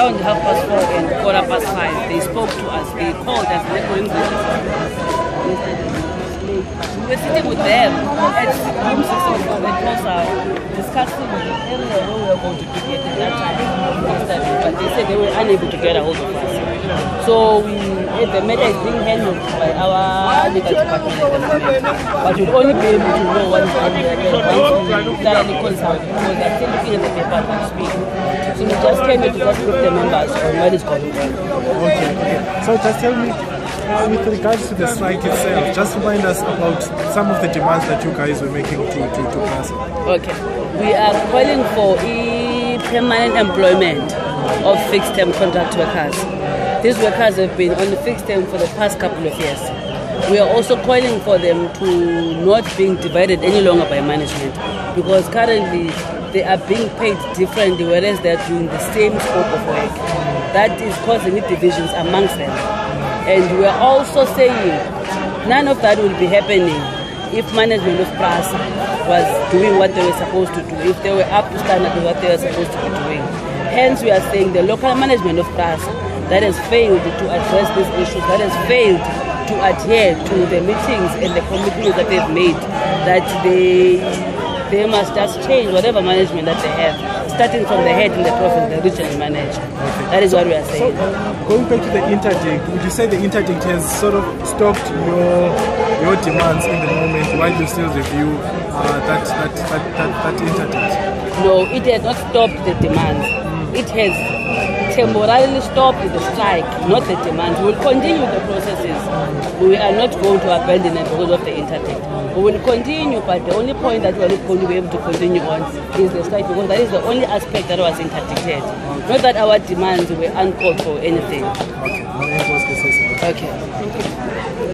Around half past four and quarter past five, they spoke to us. They called us. They were We were sitting with them at room 604 at Tosa discussing the area where we were going to do it at that time. But they said they were unable to get a hold of us. So we, the matter is being handled by our legal department. But we'll only be able to know what is happening once we thoroughly consult because they're still looking at the paper we speak. Just came here to just group the members on what is going on. Okay, okay. So just tell me, uh, with regards to the strike itself, just remind us about some of the demands that you guys were making to, to, to. Okay. We are calling for a permanent employment of fixed term contract workers. These workers have been on the fixed term for the past couple of years. We are also calling for them to not being divided any longer by management because currently they are being paid differently whereas they are doing the same scope of work. That is causing divisions amongst them. And we are also saying none of that will be happening if management of PRASA was doing what they were supposed to do, if they were up to standard with what they were supposed to be doing. Hence, we are saying the local management of PRASA that has failed to address these issues, that has failed to adhere to the meetings and the commitments that they've made, that they they must just change whatever management that they have, starting from the head in the province, the regional manager. That is what we are So, saying. going back to the interdict, would you say the interdict has sort of stopped your your demands in the moment while you still review uh, that, that, that, that, that interdict? No, it has not stopped the demands. It has temporarily stop the strike, not the demands. We will continue the processes. We are not going to abandon it because of the interdict. We will continue, but the only point that we are not going to be able to continue on is the strike because that is the only aspect that was interdicted. Not that our demands were uncalled for anything. Okay, no, anything else to say, sir? Okay.